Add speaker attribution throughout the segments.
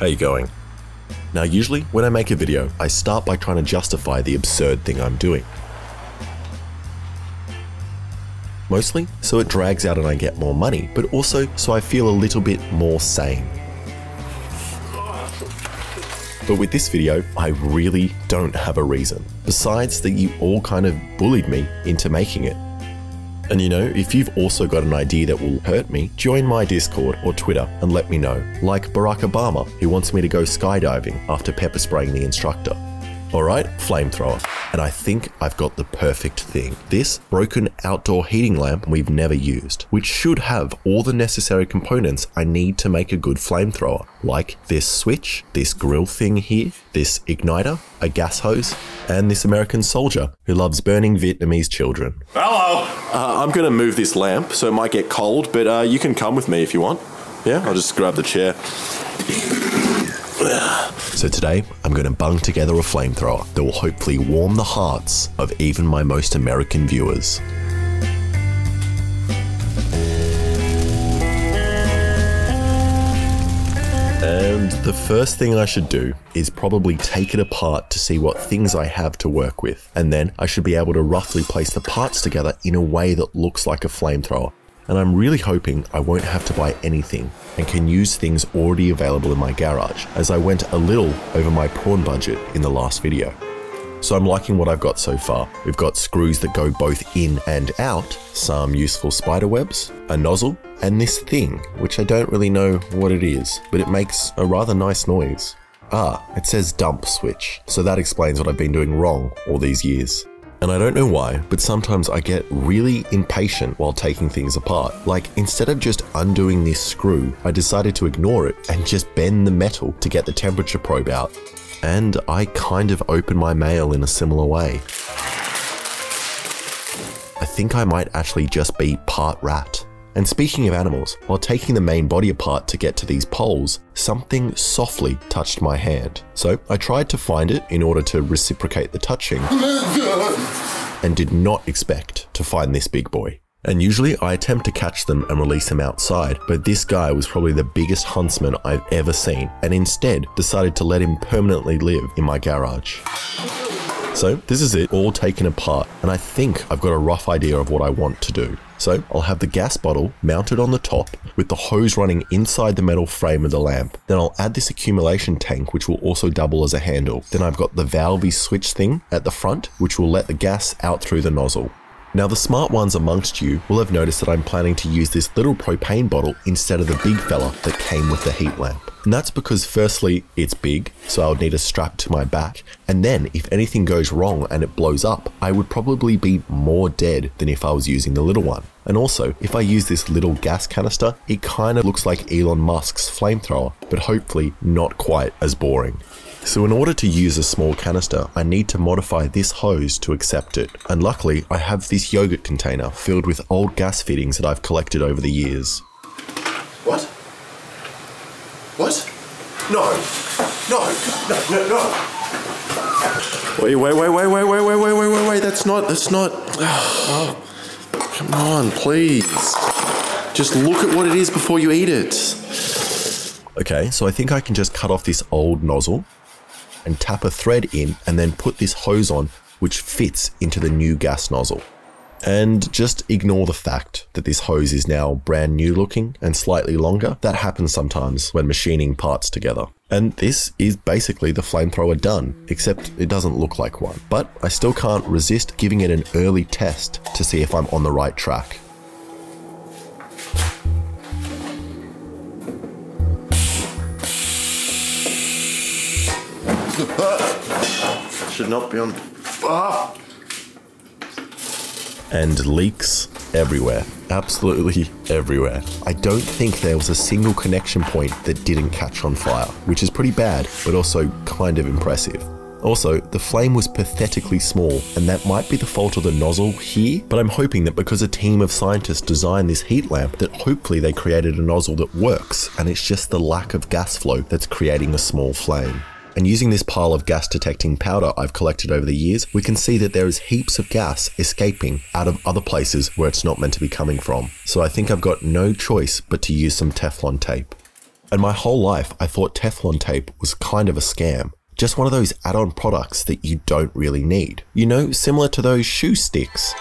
Speaker 1: how you going? Now usually when I make a video, I start by trying to justify the absurd thing I'm doing. Mostly so it drags out and I get more money, but also so I feel a little bit more sane. But with this video, I really don't have a reason, besides that you all kind of bullied me into making it. And you know, if you've also got an idea that will hurt me, join my Discord or Twitter and let me know. Like Barack Obama, who wants me to go skydiving after pepper spraying the instructor. Alright, flamethrower. And I think I've got the perfect thing. This broken outdoor heating lamp we've never used, which should have all the necessary components I need to make a good flamethrower, like this switch, this grill thing here, this igniter, a gas hose, and this American soldier who loves burning Vietnamese children.
Speaker 2: Hello.
Speaker 1: Uh, I'm gonna move this lamp, so it might get cold, but uh, you can come with me if you want. Yeah, I'll just grab the chair. So today, I'm going to bung together a flamethrower that will hopefully warm the hearts of even my most American viewers. And the first thing I should do is probably take it apart to see what things I have to work with. And then I should be able to roughly place the parts together in a way that looks like a flamethrower. And I'm really hoping I won't have to buy anything and can use things already available in my garage, as I went a little over my prawn budget in the last video. So I'm liking what I've got so far. We've got screws that go both in and out, some useful spider webs, a nozzle, and this thing, which I don't really know what it is, but it makes a rather nice noise. Ah, it says dump switch, so that explains what I've been doing wrong all these years. And I don't know why, but sometimes I get really impatient while taking things apart. Like, instead of just undoing this screw, I decided to ignore it and just bend the metal to get the temperature probe out. And I kind of open my mail in a similar way. I think I might actually just be part rat. And speaking of animals, while taking the main body apart to get to these poles, something softly touched my hand. So I tried to find it in order to reciprocate the touching, and did not expect to find this big boy. And usually I attempt to catch them and release them outside, but this guy was probably the biggest huntsman I've ever seen, and instead decided to let him permanently live in my garage. So this is it all taken apart, and I think I've got a rough idea of what I want to do. So I'll have the gas bottle mounted on the top with the hose running inside the metal frame of the lamp. Then I'll add this accumulation tank which will also double as a handle. Then I've got the valvey switch thing at the front which will let the gas out through the nozzle. Now the smart ones amongst you will have noticed that I'm planning to use this little propane bottle instead of the big fella that came with the heat lamp. And that's because firstly, it's big, so I would need a strap to my back, and then if anything goes wrong and it blows up, I would probably be more dead than if I was using the little one. And also, if I use this little gas canister, it kind of looks like Elon Musk's flamethrower, but hopefully not quite as boring. So in order to use a small canister, I need to modify this hose to accept it. And luckily, I have this yogurt container filled with old gas fittings that I've collected over the years.
Speaker 2: What? What? No. No. No. No. No.
Speaker 1: Wait, wait, wait, wait, wait, wait, wait, wait, wait, wait, wait. That's not, that's not. Oh, come on, please. Just look at what it is before you eat it. Okay, so I think I can just cut off this old nozzle and tap a thread in and then put this hose on which fits into the new gas nozzle. And just ignore the fact that this hose is now brand new looking and slightly longer. That happens sometimes when machining parts together. And this is basically the flamethrower done, except it doesn't look like one. But I still can't resist giving it an early test to see if I'm on the right track.
Speaker 2: Should not be on. Ah!
Speaker 1: and leaks everywhere. Absolutely everywhere. I don't think there was a single connection point that didn't catch on fire, which is pretty bad, but also kind of impressive. Also, the flame was pathetically small, and that might be the fault of the nozzle here, but I'm hoping that because a team of scientists designed this heat lamp, that hopefully they created a nozzle that works, and it's just the lack of gas flow that's creating a small flame. And using this pile of gas detecting powder I've collected over the years, we can see that there is heaps of gas escaping out of other places where it's not meant to be coming from. So I think I've got no choice but to use some Teflon tape. And my whole life, I thought Teflon tape was kind of a scam. Just one of those add on products that you don't really need. You know, similar to those shoe sticks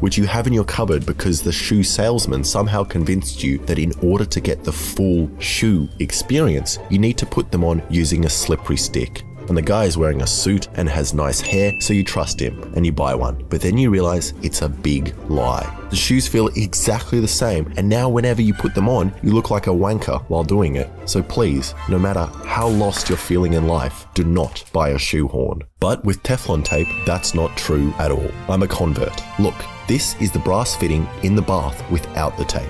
Speaker 1: which you have in your cupboard because the shoe salesman somehow convinced you that in order to get the full shoe experience, you need to put them on using a slippery stick and the guy is wearing a suit and has nice hair, so you trust him and you buy one. But then you realize it's a big lie. The shoes feel exactly the same, and now whenever you put them on, you look like a wanker while doing it. So please, no matter how lost you're feeling in life, do not buy a shoehorn. But with Teflon tape, that's not true at all. I'm a convert. Look, this is the brass fitting in the bath without the tape.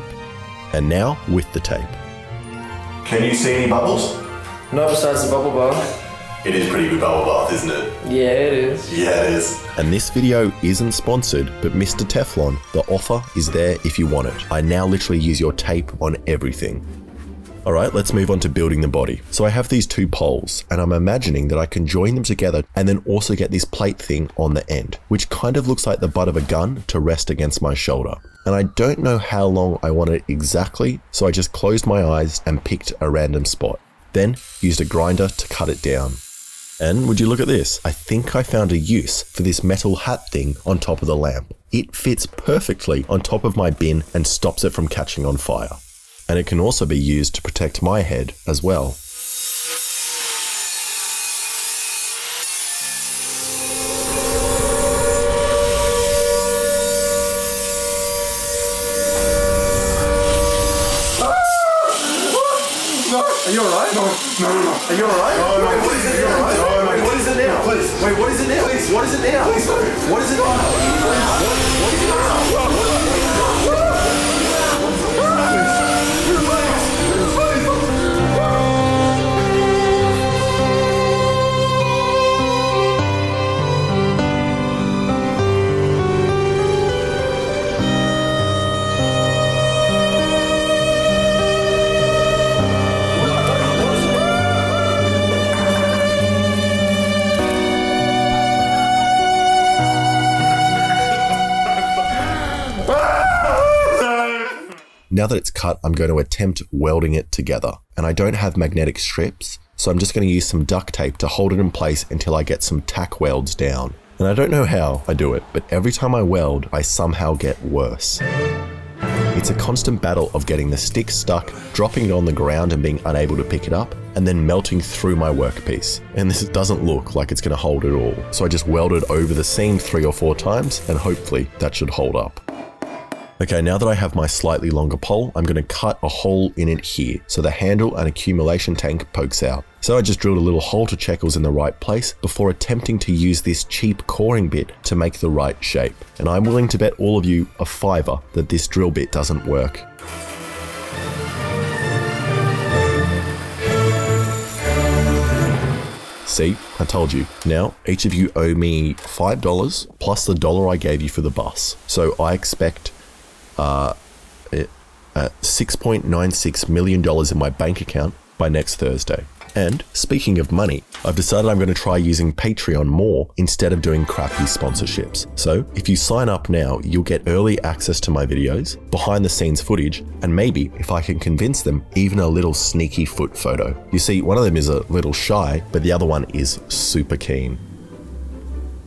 Speaker 1: And now with the tape.
Speaker 2: Can you see any bubbles?
Speaker 3: Not besides the bubble bath.
Speaker 2: It is pretty good bubble bath, isn't it?
Speaker 3: Yeah, it is.
Speaker 2: Yeah, it is.
Speaker 1: And this video isn't sponsored, but Mr. Teflon, the offer is there if you want it. I now literally use your tape on everything. Alright, let's move on to building the body. So I have these two poles, and I'm imagining that I can join them together and then also get this plate thing on the end, which kind of looks like the butt of a gun to rest against my shoulder. And I don't know how long I want it exactly, so I just closed my eyes and picked a random spot. Then used a grinder to cut it down. And would you look at this? I think I found a use for this metal hat thing on top of the lamp. It fits perfectly on top of my bin and stops it from catching on fire. And it can also be used to protect my head as well.
Speaker 2: Are you alright? No, no, no, no. Are you alright? No, no. Wait, what is it now? No, no. Wait, what is it now? Please. Wait, what is it now? Please. What is it now? Please. What is it now? Now
Speaker 1: that it's cut, I'm going to attempt welding it together. And I don't have magnetic strips, so I'm just going to use some duct tape to hold it in place until I get some tack welds down. And I don't know how I do it, but every time I weld, I somehow get worse. It's a constant battle of getting the stick stuck, dropping it on the ground and being unable to pick it up, and then melting through my workpiece. And this doesn't look like it's going to hold at all. So I just welded over the seam three or four times, and hopefully that should hold up. Okay, now that I have my slightly longer pole, I'm going to cut a hole in it here, so the handle and accumulation tank pokes out. So I just drilled a little hole to check it was in the right place before attempting to use this cheap coring bit to make the right shape. And I'm willing to bet all of you a fiver that this drill bit doesn't work. See, I told you. Now, each of you owe me $5 plus the dollar I gave you for the bus. So I expect uh, uh, $6.96 million in my bank account by next Thursday. And speaking of money, I've decided I'm going to try using Patreon more instead of doing crappy sponsorships. So if you sign up now, you'll get early access to my videos, behind the scenes footage, and maybe, if I can convince them, even a little sneaky foot photo. You see, one of them is a little shy, but the other one is super keen.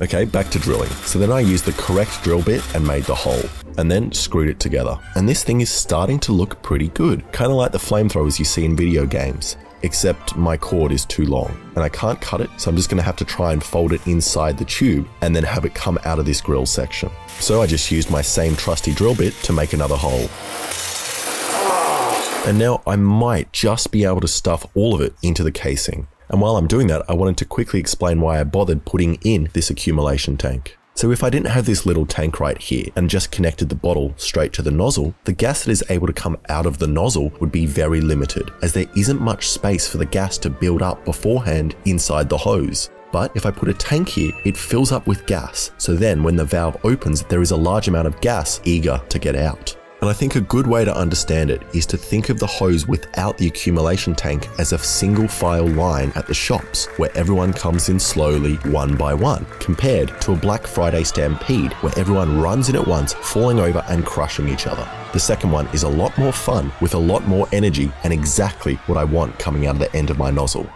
Speaker 1: Okay, back to drilling. So then I used the correct drill bit and made the hole, and then screwed it together. And this thing is starting to look pretty good, kind of like the flamethrowers you see in video games. Except my cord is too long and I can't cut it, so I'm just going to have to try and fold it inside the tube and then have it come out of this grill section. So I just used my same trusty drill bit to make another hole. And now I might just be able to stuff all of it into the casing. And while I'm doing that, I wanted to quickly explain why I bothered putting in this accumulation tank. So if I didn't have this little tank right here and just connected the bottle straight to the nozzle, the gas that is able to come out of the nozzle would be very limited as there isn't much space for the gas to build up beforehand inside the hose. But if I put a tank here, it fills up with gas. So then when the valve opens, there is a large amount of gas eager to get out. And I think a good way to understand it is to think of the hose without the accumulation tank as a single file line at the shops where everyone comes in slowly one by one, compared to a Black Friday stampede where everyone runs in at once, falling over and crushing each other. The second one is a lot more fun with a lot more energy and exactly what I want coming out of the end of my nozzle.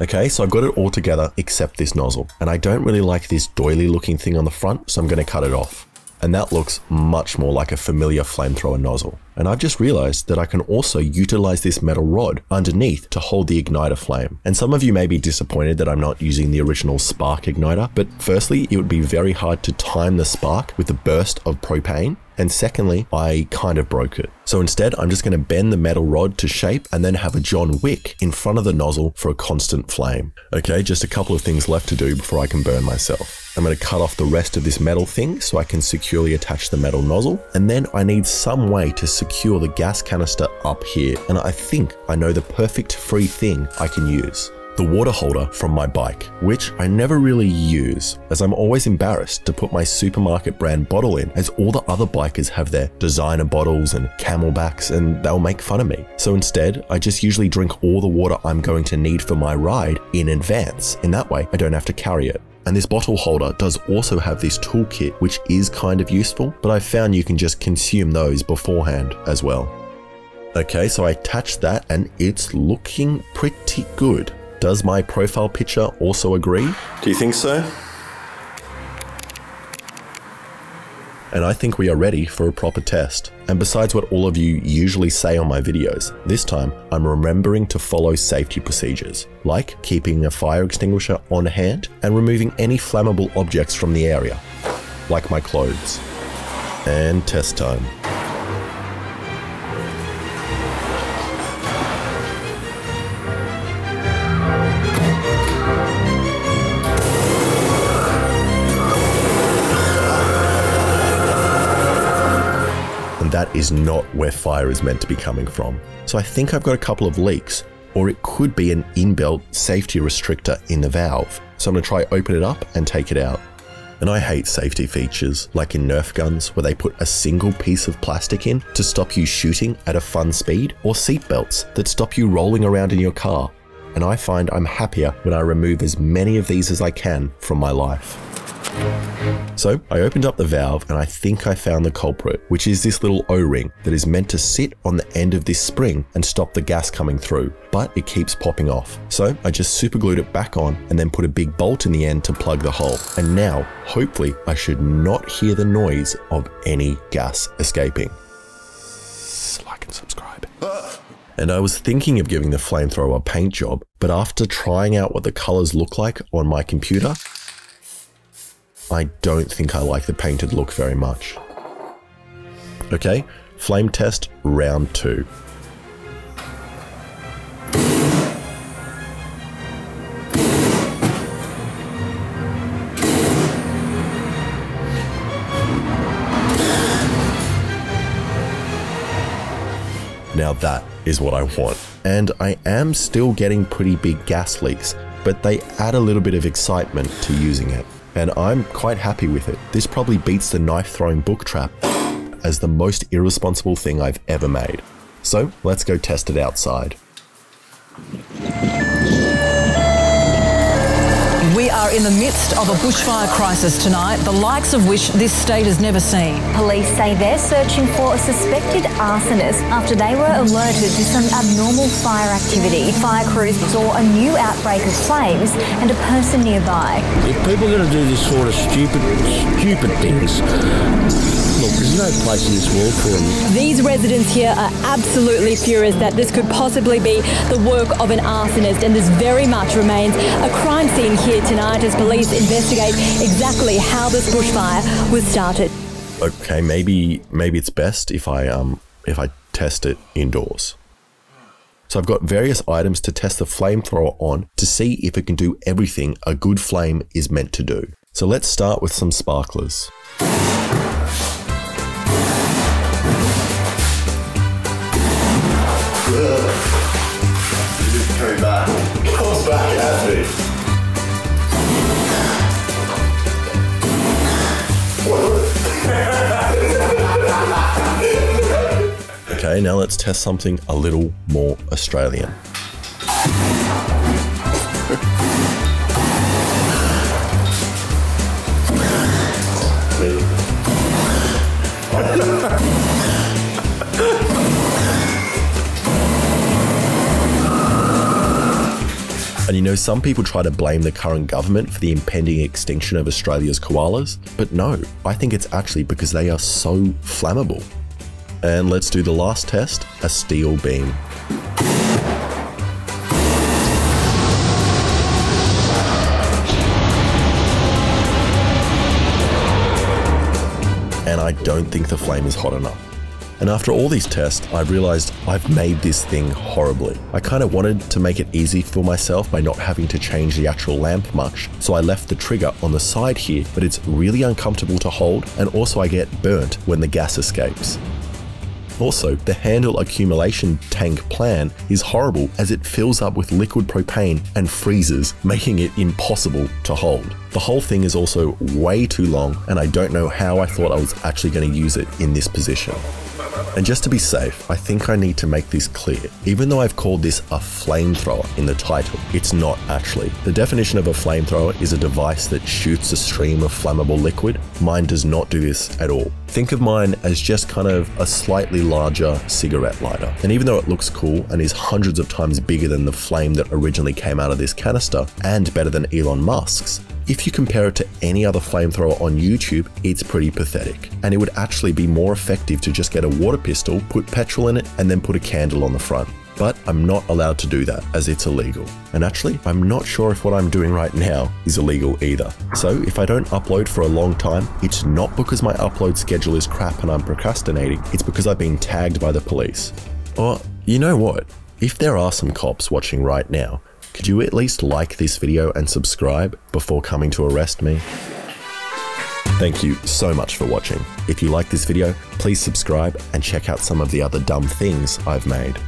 Speaker 1: Okay, so I've got it all together except this nozzle, and I don't really like this doily looking thing on the front, so I'm going to cut it off and that looks much more like a familiar flamethrower nozzle. And I've just realized that I can also utilize this metal rod underneath to hold the igniter flame. And some of you may be disappointed that I'm not using the original spark igniter, but firstly, it would be very hard to time the spark with the burst of propane. And secondly, I kind of broke it. So instead, I'm just going to bend the metal rod to shape and then have a John Wick in front of the nozzle for a constant flame. Okay, just a couple of things left to do before I can burn myself. I'm going to cut off the rest of this metal thing so I can securely attach the metal nozzle. And then I need some way to secure the gas canister up here. And I think I know the perfect free thing I can use the water holder from my bike, which I never really use as I'm always embarrassed to put my supermarket brand bottle in as all the other bikers have their designer bottles and camelbacks and they'll make fun of me. So instead, I just usually drink all the water I'm going to need for my ride in advance. In that way, I don't have to carry it. And this bottle holder does also have this toolkit, which is kind of useful, but I found you can just consume those beforehand as well. Okay, so I attached that and it's looking pretty good. Does my profile picture also agree? Do you think so? And I think we are ready for a proper test. And besides what all of you usually say on my videos, this time I'm remembering to follow safety procedures, like keeping a fire extinguisher on hand and removing any flammable objects from the area, like my clothes. And test time. That is not where fire is meant to be coming from. So I think I've got a couple of leaks, or it could be an inbuilt safety restrictor in the valve. So I'm going to try open it up and take it out. And I hate safety features, like in Nerf guns, where they put a single piece of plastic in to stop you shooting at a fun speed, or seatbelts that stop you rolling around in your car. And I find I'm happier when I remove as many of these as I can from my life. So I opened up the valve and I think I found the culprit, which is this little O-ring that is meant to sit on the end of this spring and stop the gas coming through, but it keeps popping off. So I just super glued it back on and then put a big bolt in the end to plug the hole. And now, hopefully, I should not hear the noise of any gas escaping. Like and subscribe. And I was thinking of giving the flamethrower a paint job, but after trying out what the colors look like on my computer, I don't think I like the painted look very much. Okay, flame test round two. Now that is what I want. And I am still getting pretty big gas leaks, but they add a little bit of excitement to using it and I'm quite happy with it. This probably beats the knife throwing book trap as the most irresponsible thing I've ever made. So let's go test it outside.
Speaker 4: Are in the midst of a bushfire crisis tonight, the likes of which this state has never seen.
Speaker 5: Police say they're searching for a suspected arsonist after they were alerted to some abnormal fire activity. Fire crews saw a new outbreak of flames and a person nearby.
Speaker 6: If people are going to do this sort of stupid, stupid things, look, there's no place in this world for them.
Speaker 7: These residents here are absolutely furious that this could possibly be the work of an arsonist, and this very much remains a crime scene here tonight as police investigate exactly how this bushfire was started.
Speaker 1: Okay, maybe maybe it's best if I um if I test it indoors. So I've got various items to test the flamethrower on to see if it can do everything a good flame is meant to do. So let's start with some sparklers. Okay, now let's test something a little more Australian. And you know, some people try to blame the current government for the impending extinction of Australia's koalas, but no, I think it's actually because they are so flammable. And let's do the last test a steel beam. And I don't think the flame is hot enough. And after all these tests, I realized I've made this thing horribly. I kind of wanted to make it easy for myself by not having to change the actual lamp much, so I left the trigger on the side here, but it's really uncomfortable to hold, and also I get burnt when the gas escapes. Also, the handle accumulation tank plan is horrible as it fills up with liquid propane and freezes, making it impossible to hold. The whole thing is also way too long, and I don't know how I thought I was actually going to use it in this position. And just to be safe, I think I need to make this clear. Even though I've called this a flamethrower in the title, it's not actually. The definition of a flamethrower is a device that shoots a stream of flammable liquid. Mine does not do this at all. Think of mine as just kind of a slightly larger cigarette lighter. And even though it looks cool and is hundreds of times bigger than the flame that originally came out of this canister, and better than Elon Musk's, if you compare it to any other flamethrower on YouTube, it's pretty pathetic. And it would actually be more effective to just get a water pistol, put petrol in it, and then put a candle on the front. But I'm not allowed to do that as it's illegal. And actually, I'm not sure if what I'm doing right now is illegal either. So if I don't upload for a long time, it's not because my upload schedule is crap and I'm procrastinating, it's because I've been tagged by the police. Or, you know what? If there are some cops watching right now, could you at least like this video and subscribe before coming to arrest me? Thank you so much for watching. If you like this video, please subscribe and check out some of the other dumb things I've made.